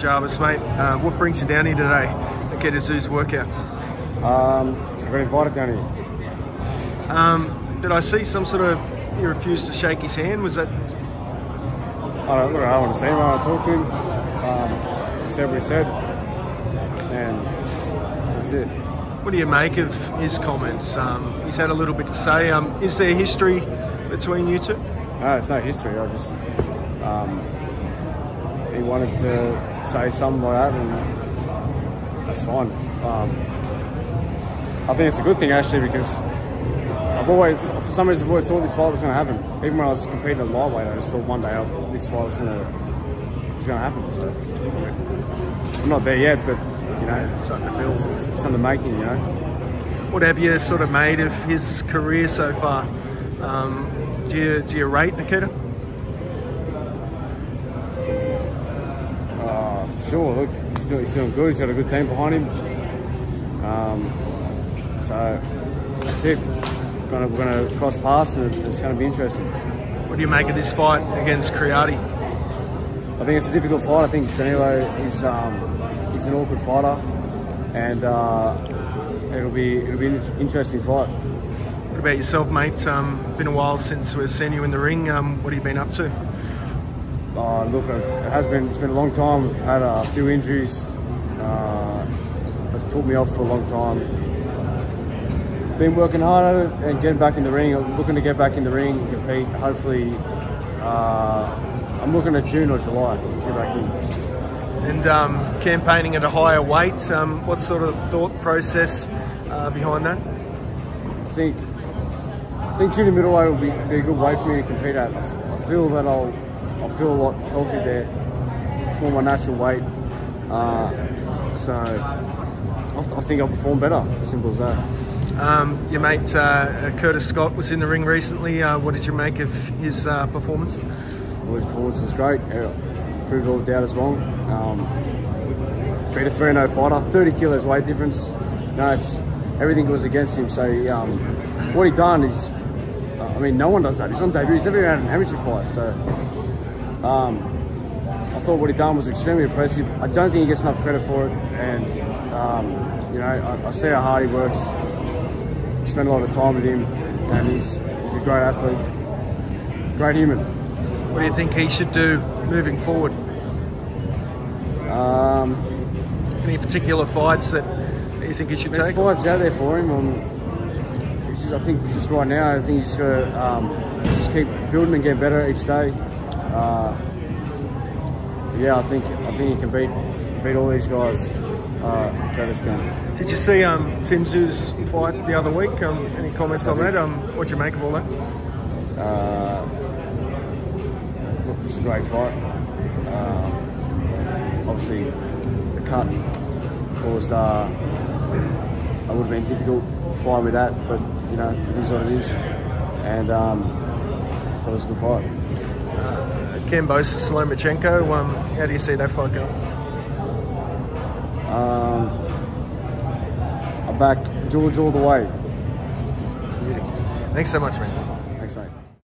Jarvis, mate. Uh, what brings you down here today at Nikita Tszyu's workout? Um, I got invited down here. Um, did I see some sort of he refused to shake his hand? Was that? I don't, look, I want to see him. I want to talk to him. Um, he said what he said, and that's it. What do you make of his comments? Um, he's had a little bit to say. Um, is there history between you two? No, it's no history. I just um, he wanted to say something like that, and that's fine. Um, I think it's a good thing actually because I've always, for some reason, I've always thought this fight was going to happen. Even when I was competing at lightweight, I just thought one day oh, this fight was going to was going to happen. So I'm not there yet, but you know, It's starting to build. it's on the making. You know, What have you sort of made of his career so far? Um, do you do you rate Nikita? Sure. Look, he's doing, he's doing good. He's got a good team behind him. Um, so that's it. Gonna, we're going to cross paths, and it's going to be interesting. What do you make of this fight against Creati? I think it's a difficult fight. I think Danilo is um, he's an awkward fighter, and uh, it'll be it'll be an interesting fight. What about yourself, mate? Um, been a while since we've seen you in the ring. Um, what have you been up to? Uh, look, it has been it's been a long time. I've had a few injuries. Uh, it's pulled me off for a long time. Been working hard at it and getting back in the ring. I'm looking to get back in the ring, and compete. Hopefully, uh, I'm looking at June or July to get back in. And um, campaigning at a higher weight. Um, what sort of thought process uh, behind that? I think I think junior middleweight will be, be a good way for me to compete at. I feel that I'll I'll feel a lot healthier there. It's more my natural weight, uh, so I, I think I'll perform better. Simple as that. Um, your mate uh, Curtis Scott was in the ring recently. Uh, what did you make of his uh, performance? Well, his performance was great. Yeah, proved all doubters wrong. Um, beat a 3 0 fighter, 30 kilos weight difference. No, it's everything was against him. So he, um, what he done is, uh, I mean, no one does that. He's on debut. He's never had an amateur fight. So um, I thought what he done was extremely impressive. I don't think he gets enough credit for it, and um, you know, I, I see how hard he works. I Spend a lot of time with him, and he's he's a great athlete, great human. What do you think he should do moving forward? Um, Any particular fights that you think he should There's take? fights out there for him. Um, just, I think just right now, I think he's just got to um, just keep building and get better each day. Uh, yeah, I think I think he can beat beat all these guys. Uh, Curtis Gunn. Did you see um, Tim Tszyu's fight the other week? Um, any comments on that? Um, what do you make of all that? Uh, look, it's a great fight. Uh, obviously, the cut caused. Uh, it would have been difficult to fight with that, but you know, it is what it is. And um, I thought it was a good fight. Kambosos, Lomachenko, um, how do you see that fight going? Um, I back George all the way. Thanks so much, man.